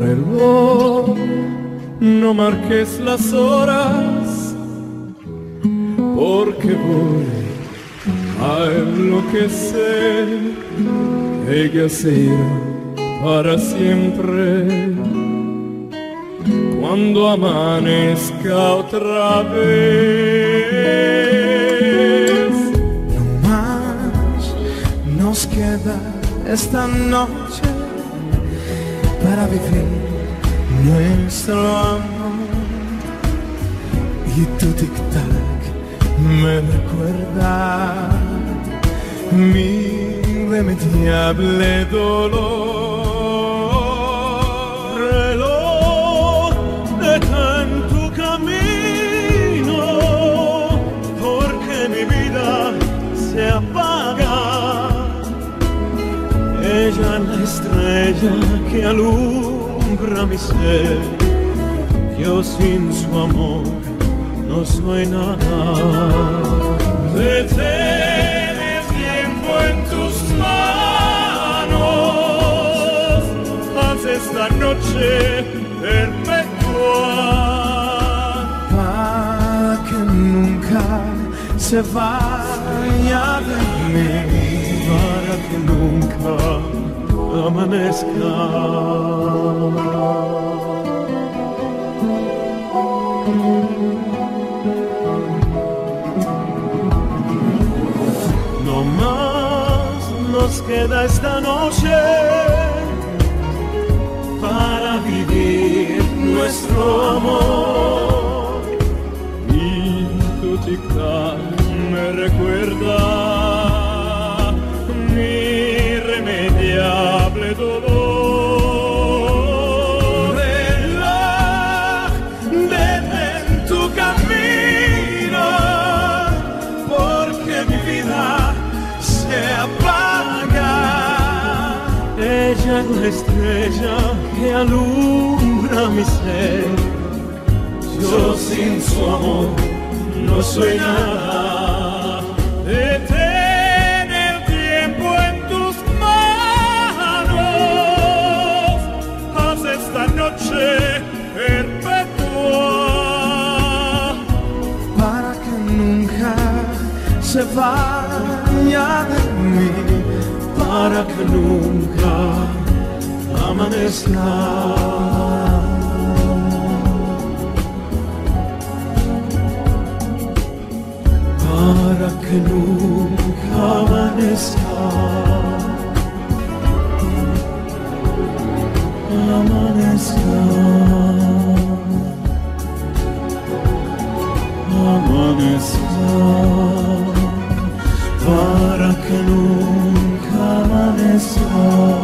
Reloj, no marques las horas, porque voy a enloquecer. Ella se irá para siempre cuando amanezca otra vez. No más nos queda esta noche para vivir nuestro amor. Y tu tic-tac me recuerda mi irremediable dolor. Estrella que alumbra mi ser. Yo sin su amor no soy nada. Detén el tiempo en tus manos. Haz esta noche perpetua. para que nunca se vaya de mí. para que nunca amanezca. No más nos queda esta noche para vivir nuestro amor. Y tu tic-tac me recuerda irremediable dolor. Reloj, detén tu camino, porque mi vida se apaga. Ella es la estrella que alumbra mi ser. Yo sin su amor no soy nada. Se vaya de mí, para que nunca amanezca. Para que nunca amanezca. Amanezca. Amanezca que nunca amanezca.